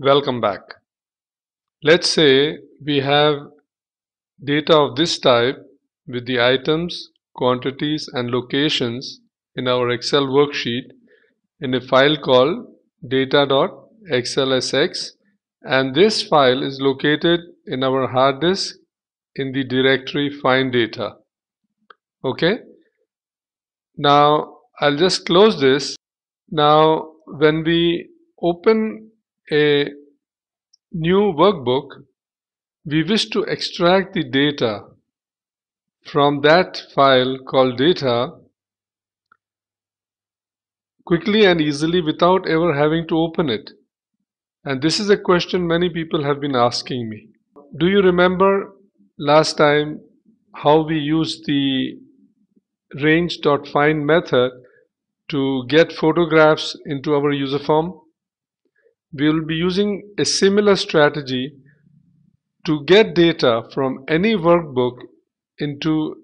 Welcome back. Let's say we have data of this type with the items, quantities and locations in our Excel worksheet in a file called data.xlsx and this file is located in our hard disk in the directory find data. Okay. Now I'll just close this. Now when we open a new workbook, we wish to extract the data from that file called data quickly and easily without ever having to open it. And this is a question many people have been asking me. Do you remember last time how we used the range.find method to get photographs into our user form? We will be using a similar strategy to get data from any workbook into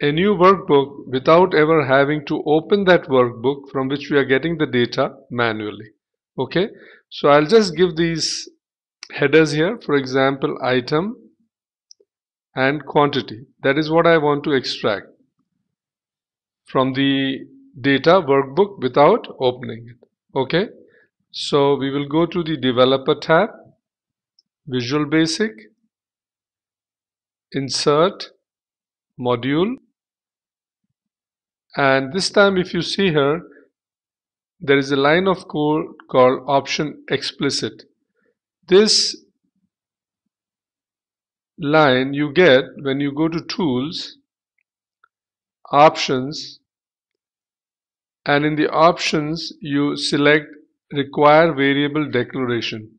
a new workbook without ever having to open that workbook from which we are getting the data manually. Okay, so I'll just give these headers here, for example, item and quantity. That is what I want to extract from the data workbook without opening it. Okay. So we will go to the developer tab, Visual Basic, Insert, Module and this time if you see here there is a line of code called option explicit. This line you get when you go to tools, options and in the options you select require variable declaration.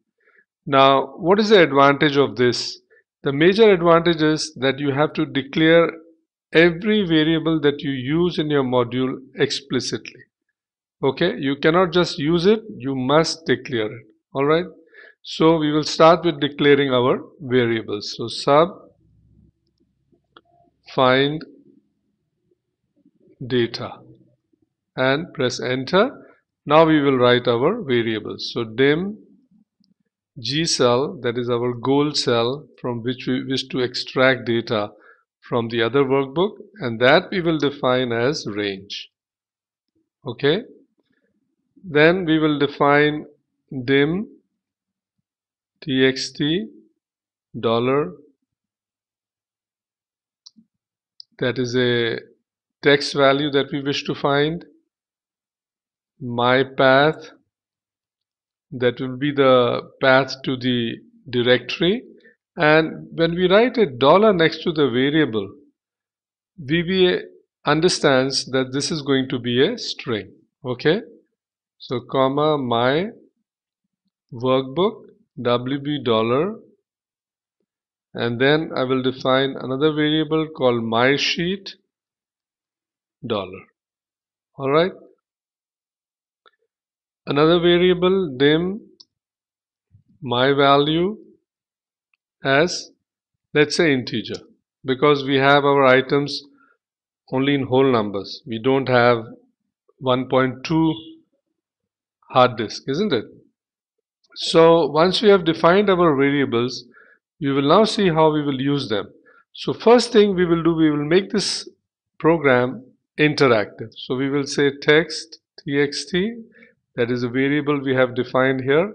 Now, what is the advantage of this? The major advantage is that you have to declare every variable that you use in your module explicitly. Okay, you cannot just use it, you must declare it. Alright, so we will start with declaring our variables. So, sub find data and press enter now we will write our variables. So dim G cell, that is our goal cell from which we wish to extract data from the other workbook and that we will define as range. Okay. Then we will define dim txt dollar that is a text value that we wish to find my path that will be the path to the directory. And when we write a dollar next to the variable VBA understands that this is going to be a string okay? So comma my workbook WB dollar. And then I will define another variable called my sheet dollar. Alright another variable dim my value as let's say integer. Because we have our items only in whole numbers. We don't have 1.2 hard disk isn't it? So once we have defined our variables we will now see how we will use them. So first thing we will do we will make this program interactive. So we will say text txt that is a variable we have defined here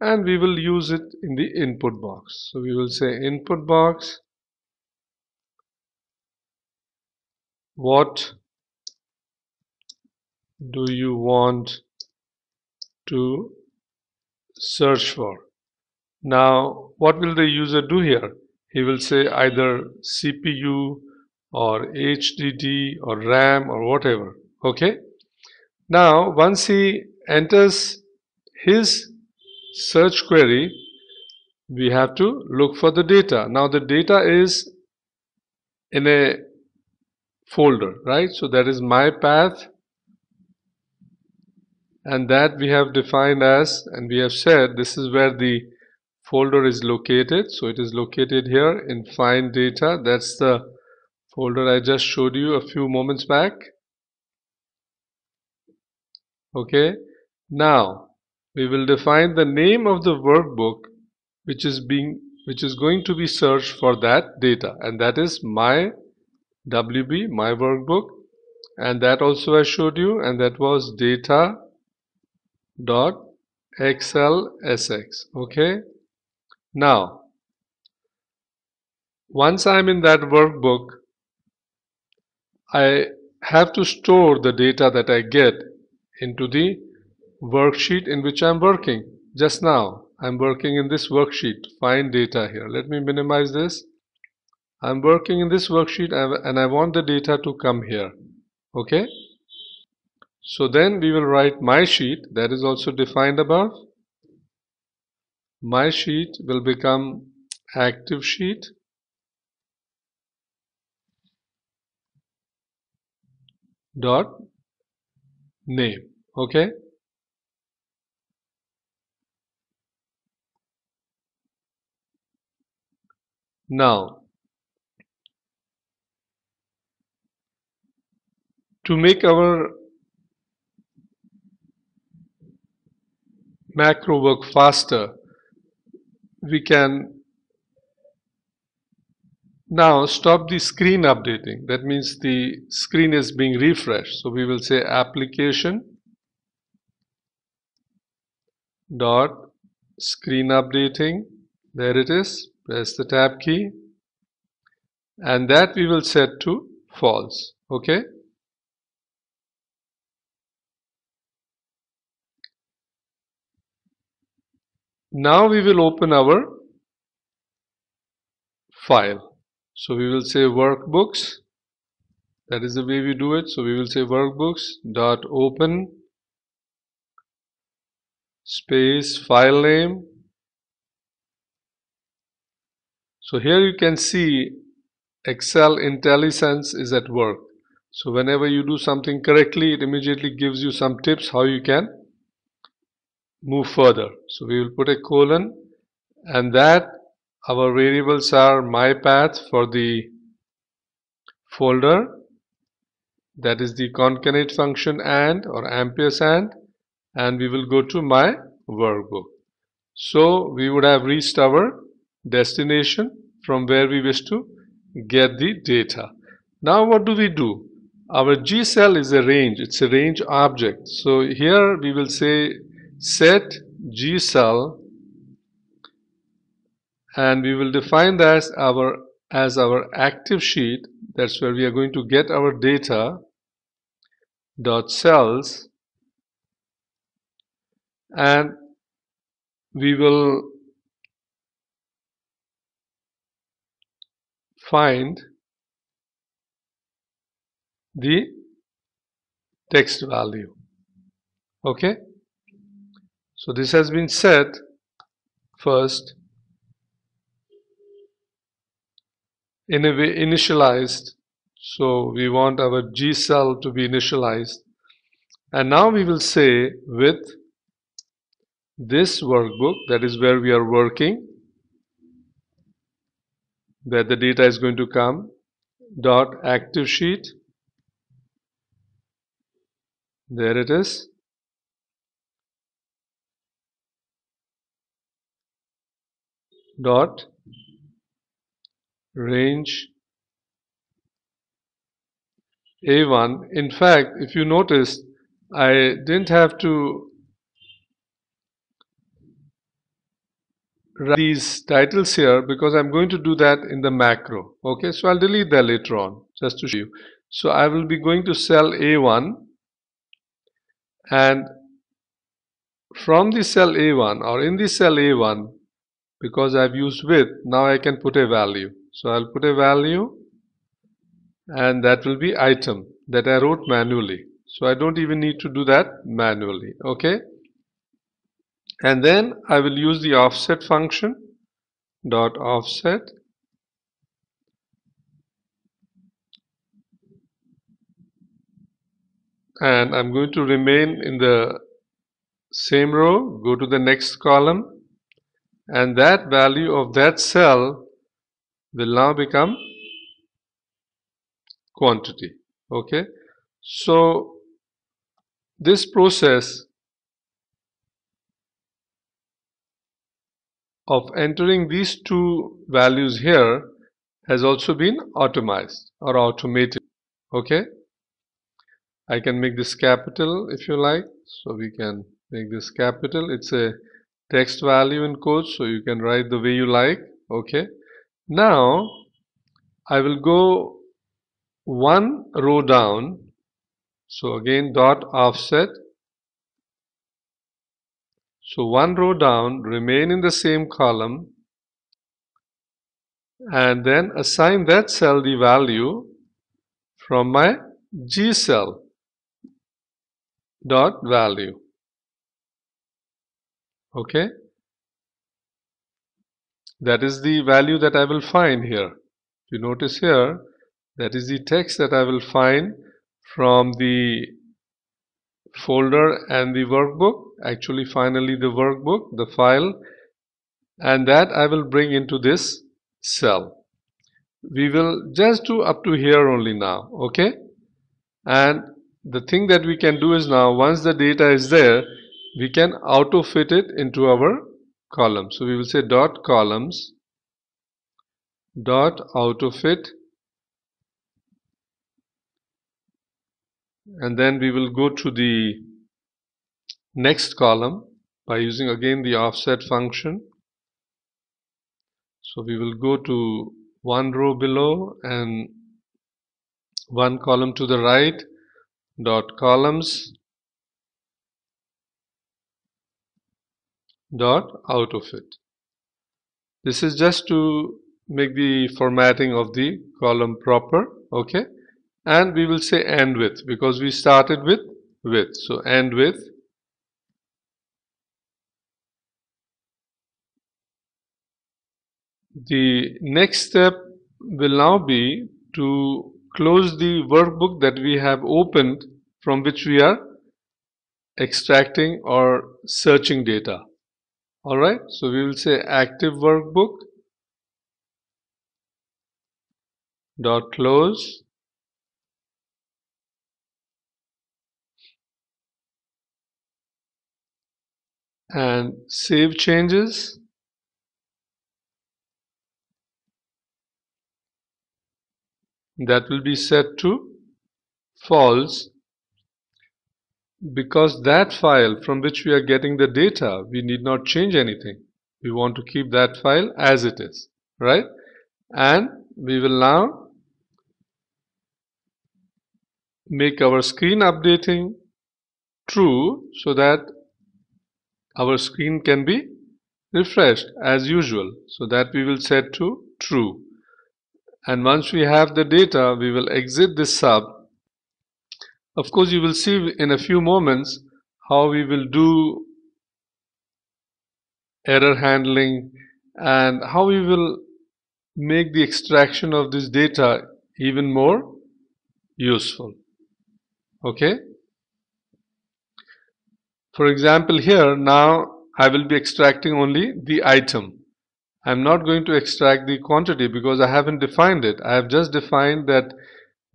and we will use it in the input box. So we will say input box what do you want to search for? Now what will the user do here? He will say either CPU or HDD or RAM or whatever okay? Now once he enters his search query, we have to look for the data. Now the data is in a folder, right? So that is my path and that we have defined as and we have said this is where the folder is located. So it is located here in find data. That's the folder I just showed you a few moments back. Okay. Now, we will define the name of the workbook which is being which is going to be searched for that data and that is my WB my workbook and that also I showed you and that was data dot xlsx okay? Now once I'm in that workbook I have to store the data that I get into the worksheet in which I'm working. Just now I'm working in this worksheet. Find data here. Let me minimize this. I'm working in this worksheet and I want the data to come here. Okay? So then we will write my sheet. That is also defined above. My sheet will become active sheet. Dot name. Okay now to make our macro work faster we can now stop the screen updating. That means the screen is being refreshed. So we will say application dot screen updating. There it is press the tab key and that we will set to false okay Now we will open our file. So we will say workbooks. That is the way we do it. So we will say workbooks dot open space file name. So here you can see Excel IntelliSense is at work. So whenever you do something correctly, it immediately gives you some tips how you can move further. So we will put a colon and that our variables are my path for the folder that is the concatenate function and or ampersand and we will go to my workbook. So we would have reached our destination from where we wish to get the data. Now what do we do? Our G cell is a range, it's a range object. So here we will say set G cell and we will define that as our as our active sheet that's where we are going to get our data dot cells and we will find the text value okay so this has been set first in a way initialized. So we want our G cell to be initialized. And now we will say with this workbook, that is where we are working, where the data is going to come, dot active sheet. There it is. dot range a1 in fact if you notice I didn't have to write these titles here because I'm going to do that in the macro. Okay so I'll delete that later on just to show you. So I will be going to cell A1 and from the cell A1 or in the cell A1 because I've used with now I can put a value. So I'll put a value and that will be item that I wrote manually. So I don't even need to do that manually okay and then I will use the offset function dot offset and I'm going to remain in the same row go to the next column and that value of that cell will now become quantity okay? So this process of entering these two values here has also been automized or automated okay? I can make this capital if you like. So we can make this capital. It's a text value in code so you can write the way you like okay? Now I will go one row down. So again dot offset so one row down remain in the same column and then assign that cell the value from my G cell dot value. Okay? That is the value that I will find here. You notice here that is the text that I will find from the folder and the workbook actually finally the workbook the file and that I will bring into this cell. We will just do up to here only now okay? And the thing that we can do is now once the data is there we can auto fit it into our column. So we will say dot columns dot auto fit and then we will go to the next column by using again the offset function so we will go to one row below and one column to the right dot columns dot out of it. This is just to make the formatting of the column proper okay and we will say end with because we started with with. So end with. The next step will now be to close the workbook that we have opened from which we are extracting or searching data. Alright, so we will say active workbook dot close and save changes. That will be set to false. Because that file from which we are getting the data we need not change anything. We want to keep that file as it is right? And we will now make our screen updating true so that our screen can be refreshed as usual so that we will set to true. And once we have the data we will exit this sub. Of course you will see in a few moments how we will do error handling and how we will make the extraction of this data even more useful. Okay for example here now I will be extracting only the item. I'm not going to extract the quantity because I haven't defined it. I have just defined that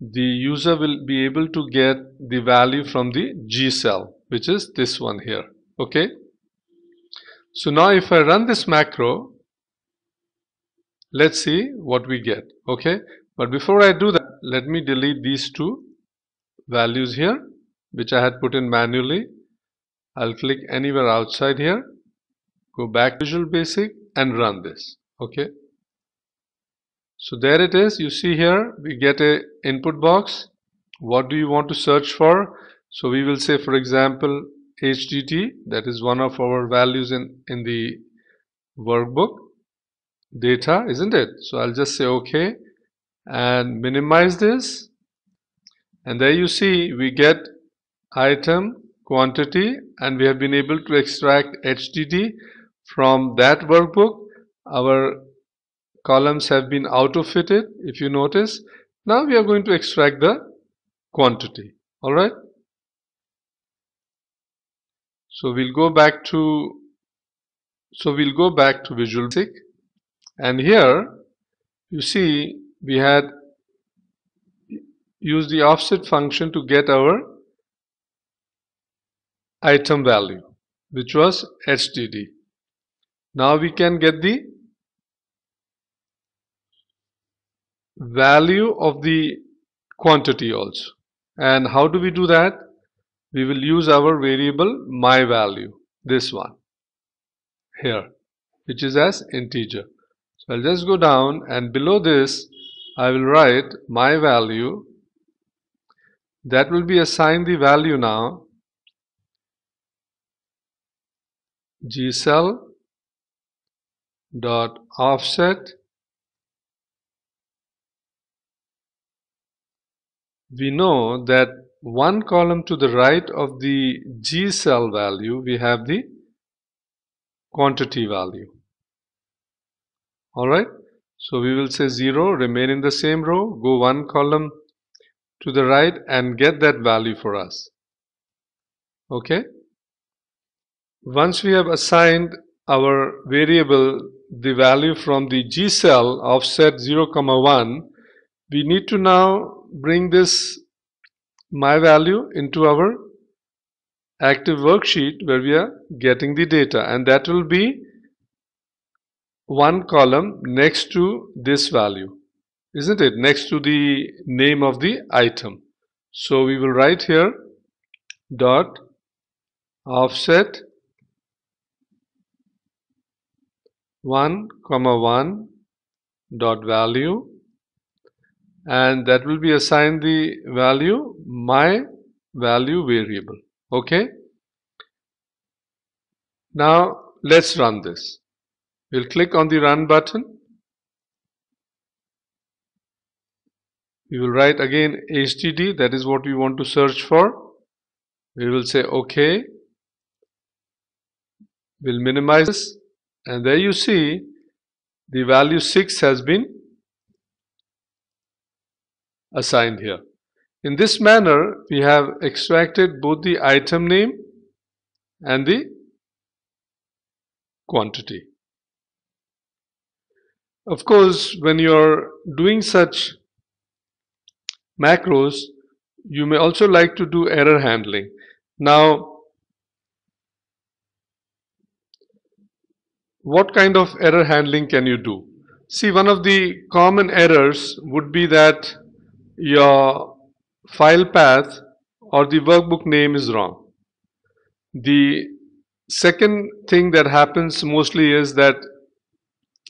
the user will be able to get the value from the G cell which is this one here. Okay? So now if I run this macro let's see what we get. Okay? But before I do that let me delete these two values here which I had put in manually I'll click anywhere outside here go back Visual Basic and run this okay? So there it is you see here we get a input box. What do you want to search for? So we will say for example HDD that is one of our values in in the workbook. Data isn't it? So I'll just say okay and minimize this. And there you see we get item quantity and we have been able to extract HDD from that workbook. Our columns have been auto fitted if you notice. Now we are going to extract the quantity. Alright so we'll go back to so we'll go back to Visual Basic. And here you see we had used the offset function to get our item value which was HDD now we can get the value of the quantity also. And how do we do that? We will use our variable my value this one here which is as integer. So I'll just go down and below this I will write my value. That will be assigned the value now gcell dot offset we know that one column to the right of the G cell value we have the quantity value. Alright? So we will say 0 remain in the same row go one column to the right and get that value for us. Okay once we have assigned our variable the value from the G cell offset 0 comma 1 we need to now bring this my value into our active worksheet where we are getting the data. And that will be one column next to this value isn't it? Next to the name of the item. So we will write here dot offset 1 comma 1 dot value and that will be assigned the value my value variable. Okay? Now let's run this. We'll click on the run button. We will write again HDD that is what we want to search for. We will say OK we'll minimize this and there you see the value 6 has been assigned here. In this manner, we have extracted both the item name and the quantity. Of course, when you're doing such macros, you may also like to do error handling. Now, what kind of error handling can you do? See, one of the common errors would be that your file path or the workbook name is wrong. The second thing that happens mostly is that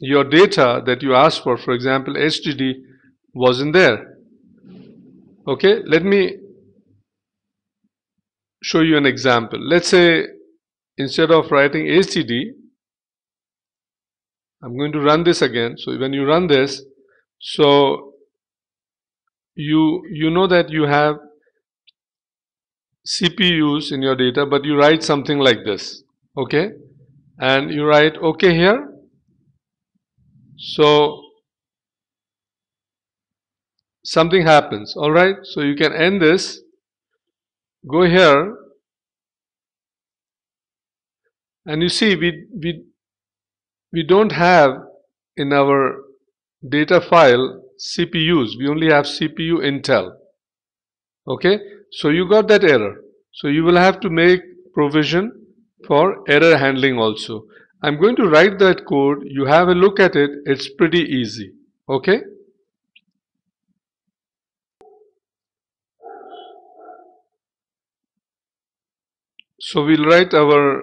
your data that you asked for, for example, HDD, wasn't there. Okay, let me show you an example. Let's say instead of writing HDD, I'm going to run this again. So when you run this, so you you know that you have CPUs in your data but you write something like this okay? And you write okay here. So something happens alright so you can end this. Go here. And you see we we we don't have in our data file CPUs. We only have CPU Intel. Okay, so you got that error. So you will have to make provision for error handling also. I'm going to write that code. You have a look at it. It's pretty easy. Okay. So we'll write our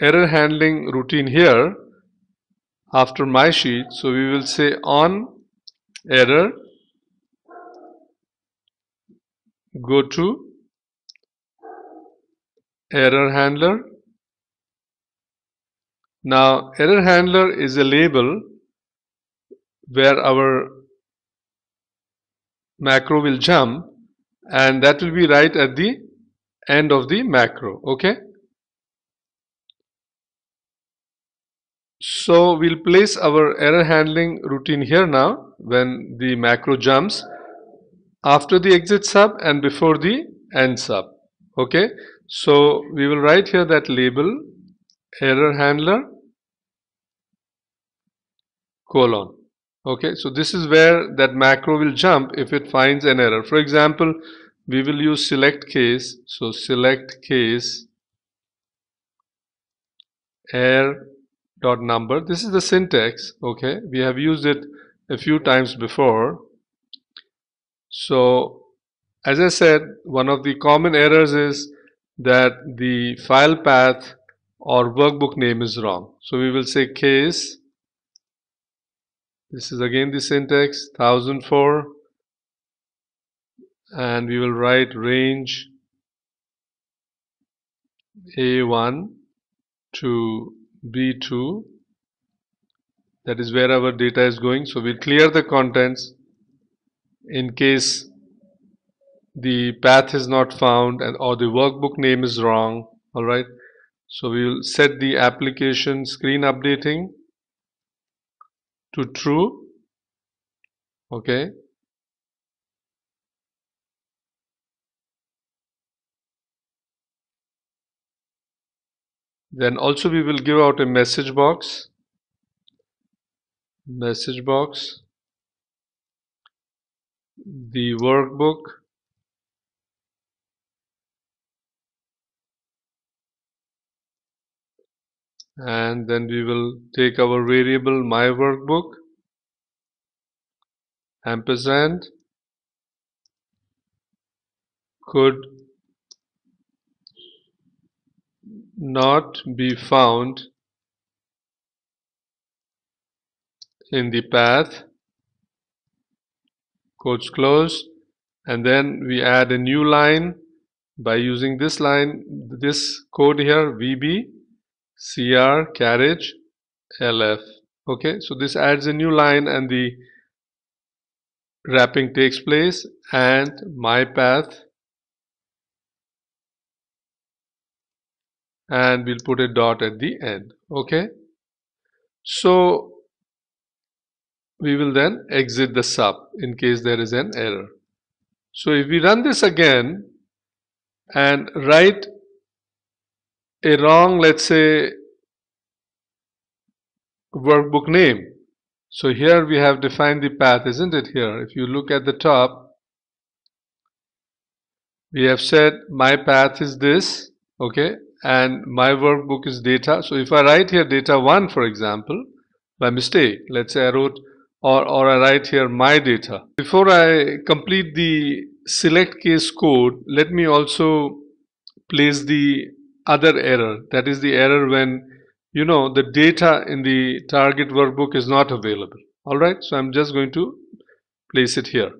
error handling routine here after my sheet. So we will say on error go to error handler now error handler is a label where our macro will jump and that will be right at the end of the macro okay So we'll place our error handling routine here now when the macro jumps after the exit sub and before the end sub. Okay. So we will write here that label error handler colon. Okay. So this is where that macro will jump if it finds an error. For example, we will use select case. So select case error dot number. This is the syntax okay? We have used it a few times before. So as I said one of the common errors is that the file path or workbook name is wrong. So we will say case. This is again the syntax 1004 and we will write range A1 to B2 that is where our data is going. So we'll clear the contents in case the path is not found and or the workbook name is wrong. Alright so we will set the application screen updating to true. Okay then also we will give out a message box. Message box. The workbook. And then we will take our variable my workbook. Ampersand. Could not be found in the path quotes close and then we add a new line by using this line this code here VB CR carriage LF okay so this adds a new line and the wrapping takes place and my path and we'll put a dot at the end okay? So we will then exit the sub in case there is an error. So if we run this again and write a wrong let's say workbook name. So here we have defined the path isn't it here? If you look at the top we have said my path is this okay and my workbook is data. So if I write here data 1 for example by mistake let's say I wrote or, or I write here my data. Before I complete the select case code let me also place the other error that is the error when you know the data in the target workbook is not available alright so I'm just going to place it here.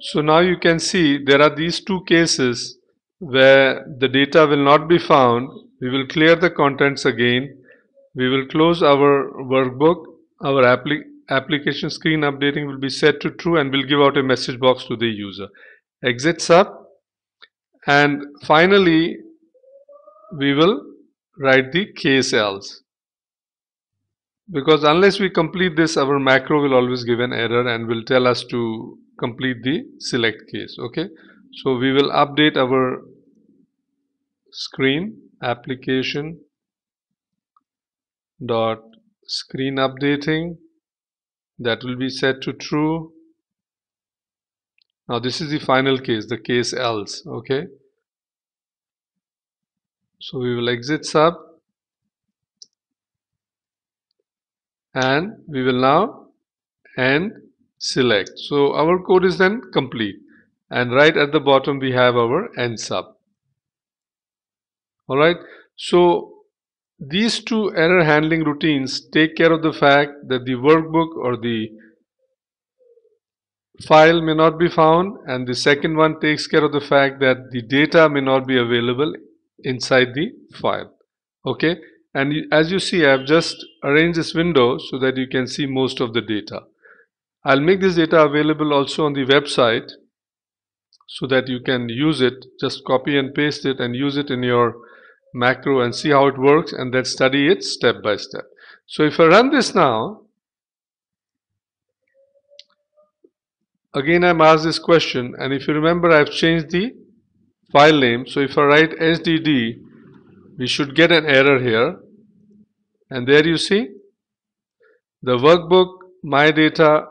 So now you can see there are these two cases where the data will not be found, we will clear the contents again. We will close our workbook. Our appli application screen updating will be set to true and will give out a message box to the user. Exit sub and finally we will write the case else because unless we complete this our macro will always give an error and will tell us to complete the select case okay so we will update our screen application dot screen updating. That will be set to true. Now this is the final case the case else okay? So we will exit sub. And we will now end select. So our code is then complete and right at the bottom we have our end sub. Alright so these two error handling routines take care of the fact that the workbook or the file may not be found and the second one takes care of the fact that the data may not be available inside the file. Okay? And as you see I have just arranged this window so that you can see most of the data. I'll make this data available also on the website so that you can use it. Just copy and paste it and use it in your macro and see how it works and then study it step by step. So if I run this now again I'm asked this question and if you remember I've changed the file name. So if I write sdd we should get an error here. And there you see the workbook my data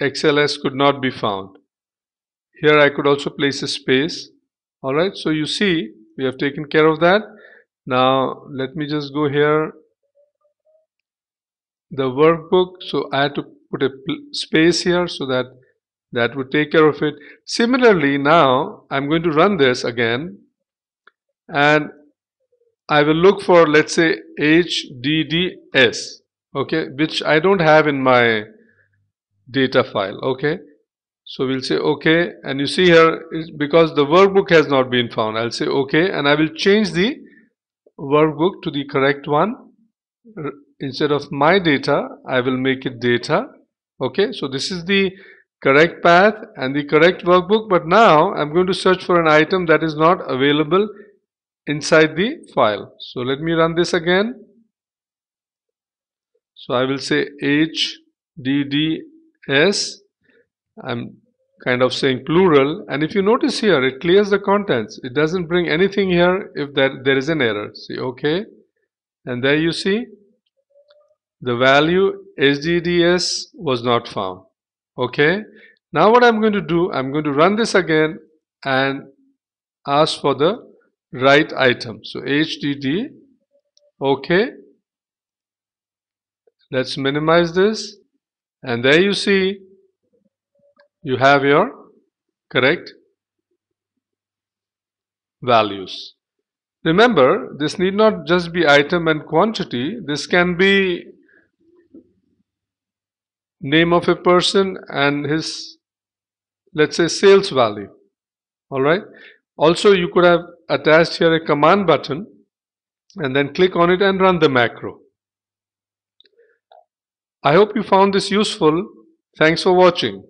XLS could not be found here I could also place a space. Alright so you see we have taken care of that. Now let me just go here. The workbook so I had to put a space here so that that would take care of it. Similarly now I'm going to run this again. And I will look for let's say HDDS okay which I don't have in my data file okay so we'll say okay and you see here because the workbook has not been found. I'll say okay and I will change the workbook to the correct one. Instead of my data I will make it data. Okay so this is the correct path and the correct workbook but now I'm going to search for an item that is not available inside the file. So let me run this again. So I will say HDDS I'm kind of saying plural. And if you notice here it clears the contents. It doesn't bring anything here if there, there is an error. See okay? And there you see the value HDDS was not found. Okay? Now what I'm going to do I'm going to run this again and ask for the right item. So HDD okay? Let's minimize this. And there you see you have your correct values. Remember, this need not just be item and quantity. This can be name of a person and his, let's say, sales value. Alright. Also, you could have attached here a command button and then click on it and run the macro. I hope you found this useful. Thanks for watching.